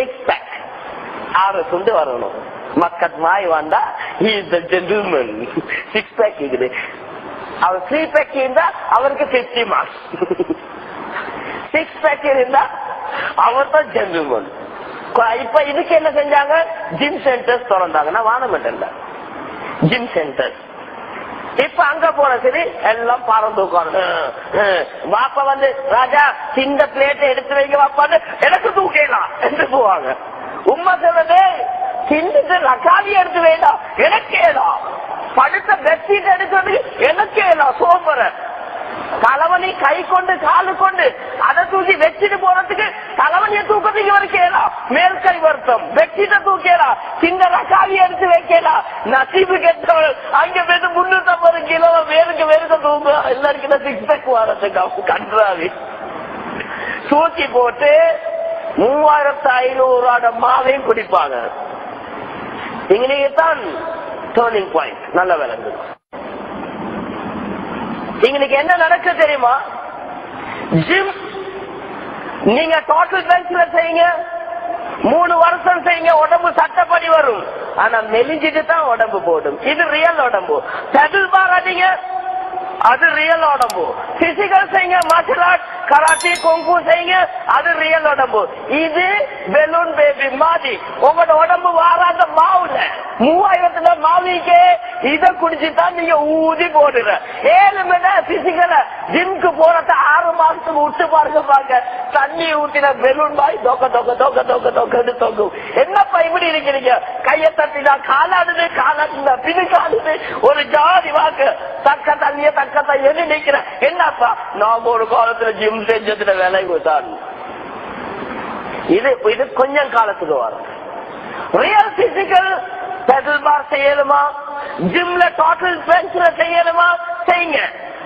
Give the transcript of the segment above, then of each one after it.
Six pack ஆறு துண்டு வரணும் மக்கத் மாய் வந்தா is the gentleman six pack இருக்குது அவர் த்ரீ பேக் இருந்தா அவருக்கு பிப்டி மார்க்ஸ் சிக்ஸ் பேக் இருந்தா அவர் தான் ஜென்டில்மேன் இப்ப இதுக்கு என்ன செஞ்சாங்க ஜிம் சென்டர்ஸ் திறந்தாங்கன்னா வானமெண்டல்ல ஜிம் சென்டர்ஸ் இப்ப அங்க போன சரி எல்லாம் பறந்து உட்காரு வாப்பா வந்து ராஜா சின்ன பிளேட் எடுத்து வைங்க வாப்பான்னு எனக்கு தூக்கலாம் என்று போவாங்க. உண்மை சொல்லுது சிந்து ரக்காவி எடுத்து வேண்டாம் எனக்கு ஏலாம் படுத்த பெட்ஷீட் எடுக்கிறது எனக்கு ஏலாம் சோம்பர தலைவனி கை கொண்டு காலு கொண்டு அதை தூக்கி வச்சுட்டு போறதுக்கு தலைவனிய தூக்கத்துக்கு வரைக்கும் மேல் கை வருத்தம். பெட்ஷீட்டை தூக்கலாம் சின்ன ரக்காவி எடுத்து வைக்கலாம் நசீபு கெட்டவள் அங்க போயிட்டு முன்னூத்தி வாழ்க்கையில கிலோ வேறுக்கு தூங்க எல்லாருக்கும் சிக்ஸ் பேக் வரதுக்கு கன்றாவி. தூக்கி போட்டு மூவாயிரத்து ஐநூறு மாவையும் குடிப்பாங்க. இங்கேயேதான் டேர்னிங் பாயிண்ட் நல்ல விளங்கு இன்னைக்கு என்ன நடக்க தெரியுமா? ஜிம் நீங்க டோட்டல் பென்ஸ்ல செய்யுங்க. மூணு வருஷம் செய்யுங்க. உடம்பு சட்டப்படி வரும். ஆனா மெலிஞ்சிட்டு தான் உடம்பு போடும். இது ரியல் உடம்பு. பெடல் பாராதீங்க அது ரியல் உடம்பு. பிசிக்கல் செய்யுங்க மார்ஷல் ஆர்ட் கராட்டி கொங்கு செய்யுங்க அது ரியல் உடம்பு. இது பெலூன் பேபி மாதிரி. உங்களோட உடம்பு வாராத மாவுல மூவாயிரத்துல மாவிக்கே இத குடிச்சுதான் நீங்க ஊதி போடுற. ஏழு மணி பிசிக்கல ஜிம்க்கு போறத ஆறு மாசத்துக்கு விட்டு பாருங்க பாருங்க. தண்ணி ஊத்தின பெலூன் பாய் தொக்க தொக்க தொக்க தொக்க தொக்கன்னு தொங்கும். என்னப்பா இப்படி இருக்கிறீங்க? கைய தட்டினா காலாடுது காலாடுனா பிடிக்காடுது ஒரு ஜாதி வாக்கு. தக்க தண்ணிய தக்க தண்ணி நிக்கிறேன் என்னப்பா? நாம ஒரு காலத்துல ஜிம் செஞ்சதுல வேலை தான் இது இது கொஞ்சம் காலத்துக்கு வரும். ரியல் பிசிக்கல் பெடல் பார் செய்யணுமா ஜிம்ல டோட்டல் பெஞ்ச்ல செய்யணுமா? செய்யுங்க.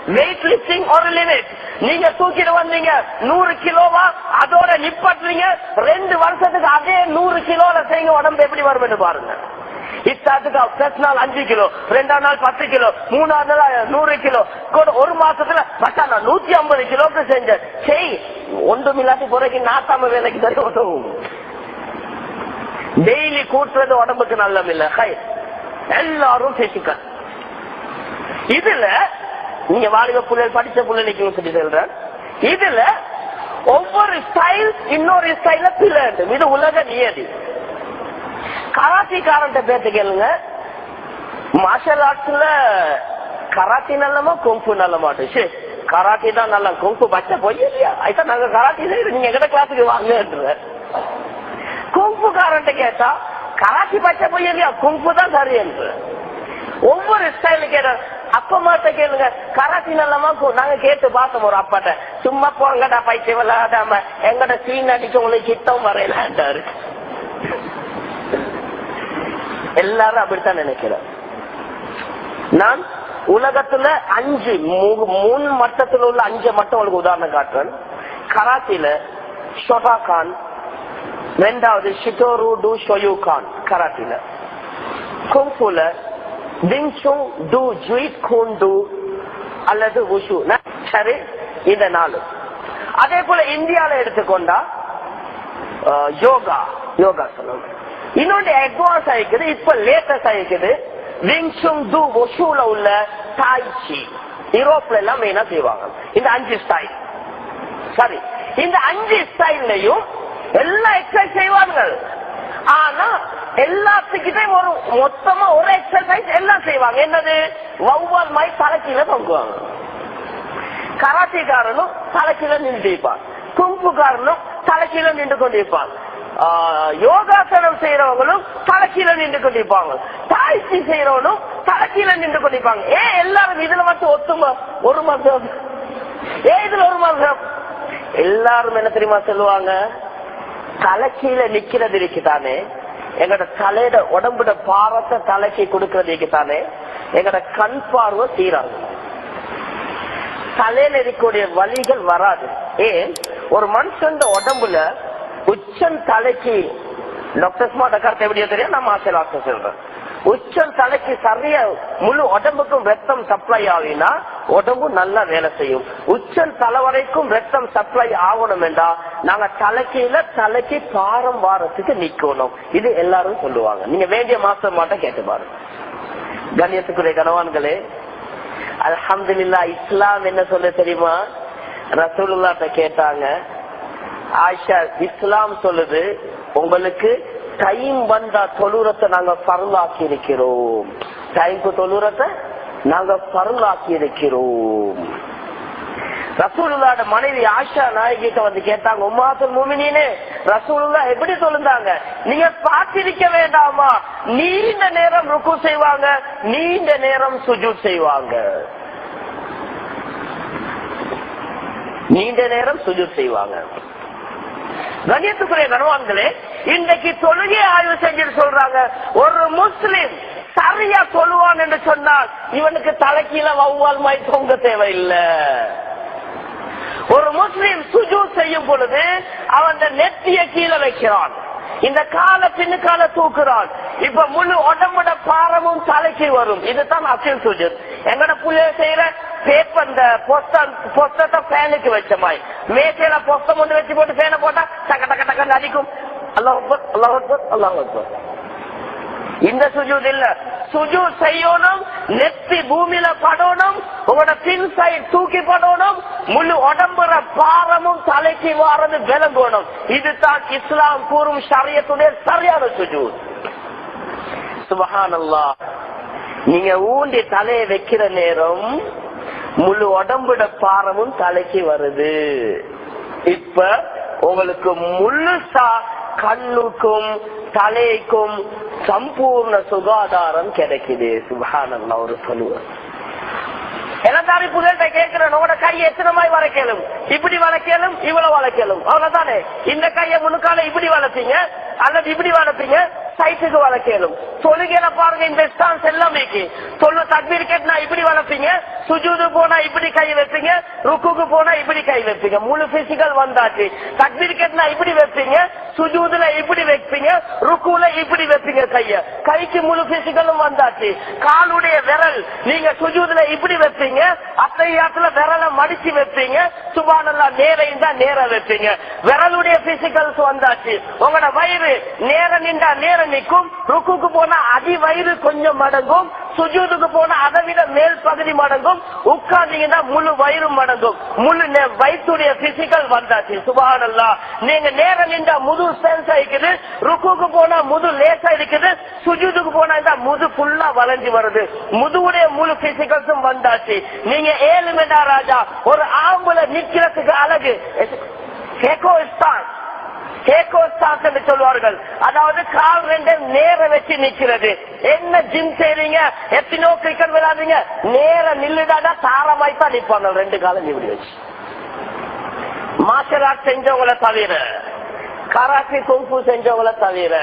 வெயிட் லிப்டிங் ஒரு லிமிட் நீங்க தூக்கிட்டு வந்தீங்க நூறு கிலோவா அதோட நிப்பாட்டுறீங்க ரெண்டு வருஷத்துக்கு அதே நூறு கிலோல செய்யுங்க உடம்பு எப்படி வரும்னு பாருங்க. இஷ்டத்துக்கு ஃபர்ஸ்ட் நாள் அஞ்சு கிலோ ரெண்டாம் நாள் பத்து கிலோ மூணாவது நாள் நூறு கிலோ. கூட ஒரு மாசத்துல மச்சா நான் நூத்தி ஐம்பது கிலோக்கு செஞ்சேன். செய் ஒன்றும் இல்லாட்டி பிறகு நாட்டாம வேலைக்கு தர உதவும். டெய்லி கூட்டுறது உடம்புக்கு நல்லம் இல்ல ஹை எல்லாரும் பேசிக்க இதுல நீங்க வாலிப புள்ளல் படிச்ச புள்ளலைக்கு சொல்லி சொல்றேன். இதுல ஒவ்வொரு ஸ்டைல் இன்னொரு ஸ்டைல பிள்ளை இது உலக நியதி. கராத்திக்காரன் பேத்து கேளுங்க. மார்ஷல் ஆர்ட்ஸ்ல கராத்தி நல்லமா குங்கு நல்ல மாட்டேன். கராத்தி தான் நல்லா குங்கு பச்சை போய் இல்லையா? ஐயா நாங்க கராத்தி செய்யறது நீங்க எங்கட கிளாஸுக்கு வாங்கன்ற குங்குக்காரன் கேட்டா கராத்தி பச்சை போய் இல்லையா? குங்கு தான் சரி என்று. ஒவ்வொரு ஸ்டைலு கேட்ட அப்பமாட்ட கேளுங்க. கராத்தி நல்லமா நாங்க கேட்டு பார்த்தோம் ஒரு அப்பாட்ட. சும்மா போங்கடா பைத்தியம் விளையாடாம எங்கட சீன் அடிக்க உங்களுக்கு சித்தம் வரையலான்ட்டாரு எல்லாரும் அப்படித்தான் நினைக்கிறேன் நான் உலகத்துல அஞ்சு மூணு மட்டத்தில் உள்ள அஞ்சு மட்டும் உங்களுக்கு உதாரணம் காட்டுறேன். கராத்தில ஷொடா கான் ரெண்டாவது ஷிட்டோரு டு ஷொயூ கான் கராத்தில. குங்ஃபுல டிங்சுங் டு ஜுயிட் கூன் டு அல்லது உஷு சரி இந்த நாலு. அதே போல இந்தியால எடுத்துக்கொண்டா யோகா யோகா சொல்லுங்க. இன்னொன்று அட்வான்ஸ் ஆயிக்குது இப்ப லேட்டஸ்ட் ஆயிக்குது. விங்ஸும் டு ஒசூல உள்ள தாய்ச்சி யூரோப்ல எல்லாம் மெயினா செய்வாங்க. இந்த அஞ்சு ஸ்டைல் சரி இந்த அஞ்சு ஸ்டைல்லையும் எல்லா எக்ஸசைஸ் செய்வார்கள் ஆனா எல்லாத்துக்கிட்டே ஒரு மொத்தமா ஒரு எக்ஸசைஸ் எல்லாம் செய்வாங்க. என்னது? வௌவால் மாதிரி தலைக்கில தொங்குவாங்க. கராத்திக்காரனும் நின்று நின்றுப்பான் கும்புக்காரனும் தலைக்கில நின்று கொண்டிருப்பான். யோகாசனம் செய்யறவங்களும் தலைக்கீழ நின்று கொண்டிருப்பாங்க. தாய்ச்சி செய்யறவனும் தலைக்கீழ நின்று கொண்டிருப்பாங்க. ஏன் எல்லாரும் இதுல மட்டும் ஒத்துமா ஒரு மதம். ஏன் இதுல ஒரு மதம். எல்லாரும் என்ன தெரியுமா சொல்லுவாங்க? தலைக்கீழ நிக்கிறது இருக்குதானே? எங்கட தலையிட உடம்புட பாரத்தை தலைக்கு கொடுக்கறது இருக்குதானே? எங்கட கண் பார்வை சீராகும் தலையில இருக்கக்கூடிய வழிகள் வராது. ஏன்? ஒரு மனுஷன் உடம்புல உச்சன் தலைக்கு டாக்டர் ஸ்மார்ட் கருத்து எப்படியோ தெரியும் நான் மார்ஷல் ஆர்ட்ஸ் சொல்றேன். உச்சம் தலைக்கு சரியா முழு உடம்புக்கும் ரத்தம் சப்ளை ஆகினா உடம்பு நல்லா வேலை செய்யும். உச்சம் தலை வரைக்கும் ரத்தம் சப்ளை ஆகணும் என்றா நாங்க தலைக்கீழ தலைக்கு பாரம் வாரத்துக்கு நிக்கணும். இது எல்லாரும் சொல்லுவாங்க. நீங்க வேண்டிய மாசம் மாட்ட கேட்டு பாருங்க. கண்ணியத்துக்குரிய கணவான்களே அலமதுல்லா இஸ்லாம் என்ன சொல்ல தெரியுமா? ரசூலுல்லாட்ட கேட்டாங்க ஆயிஷா இஸ்லாம் சொல்லுது உங்களுக்கு டைம் வந்தா தொழுறத்தை நாங்க பருளாக்கி இருக்கிறோம் டைம்க்கு தொழுறத்தை நாங்க பருளாக்கி இருக்கிறோம் ரசூலுல்லாட மனைவி ஆஷா நாயகிட்ட வந்து கேட்டாங்க உமாசுல் மூமினே ரசூலுல்லா எப்படி சொல்லுந்தாங்க? நீங்க பார்த்திருக்க வேண்டாமா? நீண்ட நேரம் ருக்கு செய்வாங்க நீண்ட நேரம் சுஜூத் செய்வாங்க. நீண்ட நேரம் சுஜூத் செய்வாங்க. கண்ணியத்துக்குரிய கனவான்களே இன்றைக்கு தொழுகை ஆய்வு செஞ்சு சொல்றாங்க. ஒரு முஸ்லிம் சரியா சொல்லுவான் என்று சொன்னால் இவனுக்கு தலைக்கீழ வௌவால் மாய் தொங்க தேவையில்லை. ஒரு முஸ்லிம் சுஜூ செய்யும் பொழுது அவன் நெத்திய கீழே வைக்கிறான். இந்த கால பின்னுக்கால தூக்குறான். இப்ப முழு உடம்புட பாரமும் தலைக்கு வரும். இதுதான் அசில் சுஜூத். எங்கட புள்ளைய செய்யற பேப்பர் இந்த பொஸ்தத்தை ஃபேனுக்கு வச்ச மாதிரி. மேசையில பொஸ்தம் ஒன்று வச்சு போட்டு ஃபேனை போட்டா டக்க டக்க டக்கன்னு அடிக்கும். அல்லாஹ் அல்லாஹ் அல்லாஹ் இந்த சுஜூத் இல்ல. சுஜு செய்யணும் நெத்தி பூமியில படணும் உங்களோட பின் சைட் தூக்கி படணும் முழு உடம்புற பாரமும் தலைக்கு வாரது விளங்கணும். இதுதான் இஸ்லாம் கூறும் சரியத்துடைய சரியான சுஜூத் சுபஹானல்லா நீங்க ஊண்டி தலையை வைக்கிற நேரம் முழு உடம்புட பாரமும் தலைக்கு வருது. இப்ப உங்களுக்கு முழுசா கண்ணுக்கும் தலைக்கும் சம்பூர்ண சுகாதாரம் கிடைக்குது சுபானல்லா ஒரு சொல்லுவார். எல்லாத்தாரி புகழ்கிட்ட கேட்கிறேன் உங்களோட கையை எத்தனை மாதிரி வளைக்கலும்? இப்படி வளைக்கலும் இவ்வளவு வளைக்கலும். அவ்வளவுதானே? இந்த கையை முன்னுக்கால இப்படி வளர்ப்பீங்க அல்லது இப்படி வளர்ப்பீங்க சைட்டுக்கு வளர்க்கலும் தொழுகையில பாருங்க இந்த ஸ்டான்ஸ் எல்லாமே தொழு தக்பீர் கேட்டா இப்படி வளர்ப்பீங்க சுஜூது போனா இப்படி கை வைப்பீங்க ருக்குக்கு போனா இப்படி கை வைப்பீங்க. முழு பிசிக்கல் வந்தாச்சு. தக்பீர் கேட்டா இப்படி வைப்பீங்க சுஜூதுல இப்படி வைப்பீங்க ருக்குல இப்படி வைப்பீங்க கைய. கைக்கு முழு பிசிக்கலும் வந்தாச்சு. காலுடைய விரல் நீங்க சுஜூதுல இப்படி வைப்பீங்க அத்தையாத்துல விரலை மடிச்சு வைப்பீங்க சுபானல்லா நேரையும் தான் நேர வைப்பீங்க. விரலுடைய பிசிக்கல்ஸ் வந்தாச்சு. உங்களோட வயிறு நேர நின்றா நேர நிற்கும் ருக்குக்கு போனா அடி வயிறு கொஞ்சம் மடங்கும் சுஜூதுக்கு போனா அதை விட மேல் பகுதி மடங்கும் உட்கார்ந்தீங்கன்னா முழு வயிறும் மடங்கும். முழு வயிற்றுடைய பிசிக்கல் வந்தாச்சு. சுபானல்லா. நீங்க நேரம் நின்றா முது சென்ஸ் ஆயிக்குது ருக்குக்கு போனா முது லேசா இருக்குது சுஜூதுக்கு போனா இந்த முது ஃபுல்லா வளைஞ்சு வருது. முதுவுடைய முழு பிசிக்கல்ஸும் வந்தாச்சு. நீங்க ஏழு ராஜா ஒரு ஆம்புல நிக்கிறதுக்கு அழகு. கேகோஸ்தான் கேகோஸ்தாஸ் என்று சொல்வார்கள் அதாவது கால் ரெண்டு நேர வச்சு நிக்கிறது என்ன ஜிம் செய்றீங்க? எத்தனையோ கிரிக்கெட் விளையாடுறீங்க? நேர நில்லுடாடா தாரமாய்ப்பா தான் நிப்பாங்க ரெண்டு காலம் இப்படி வச்சு. மார்ஷல் ஆர்ட் செஞ்சவங்களை தவிர கராத்தி குங்கு செஞ்சவங்களை தவிர.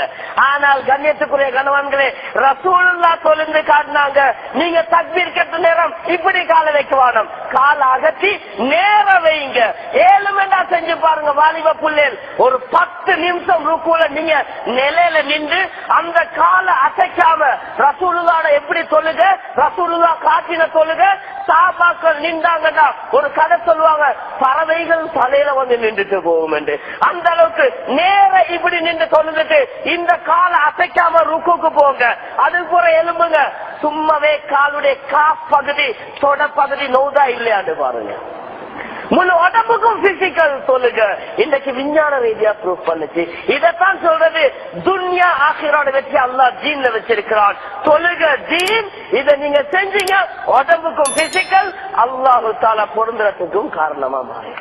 ஆனால் கண்ணியத்துக்குரிய கணவன்களே ரசூலுல்லா தொழுந்து காட்டினாங்க நீங்க தக்பீர் கெட்ட நேரம் இப்படி கால வைக்க வேணும். கால அகற்றி நேர வைங்க. ஏழு மணி செஞ்சு பாருங்க வாலிப புள்ளேல் ஒரு பத்து நிமிஷம் ருக்குல நீங்க நிலையில நின்று அந்த கால அசைக்காம ரசூலுல்லாட எப்படி தொழுக ரசூலுல்லா காட்டின தொழுக சாபாக்கள் நின்றாங்கன்னா ஒரு கதை சொல்லுவாங்க பறவைகள் தலையில வந்து நின்றுட்டு போகும் என்று. அந்த அளவுக்கு நேர இப்படி நின்று தொழுதுட்டு இந்த காலை அசைக்காம ருக்குக்கு போங்க. அது கூட எலும்புங்க. சும்மாவே காலுடைய காப் பகுதி தொட பகுதி நோதா இல்லையான்னு பாருங்க. முழு உடம்புக்கும் பிசிக்கல் சொல்லுங்க. இன்னைக்கு விஞ்ஞான ரீதியா ப்ரூவ் பண்ணுச்சு. இதத்தான் சொல்றது துன்யா ஆசிரியரோட வெற்றி அல்லாஹ் ஜீன்ல வச்சிருக்கிறான். சொல்லுங்க ஜீன் இத நீங்க செஞ்சீங்க உடம்புக்கும் பிசிக்கல் அல்லாஹு தாலா பொருந்துறதுக்கும் காரணமா மாறி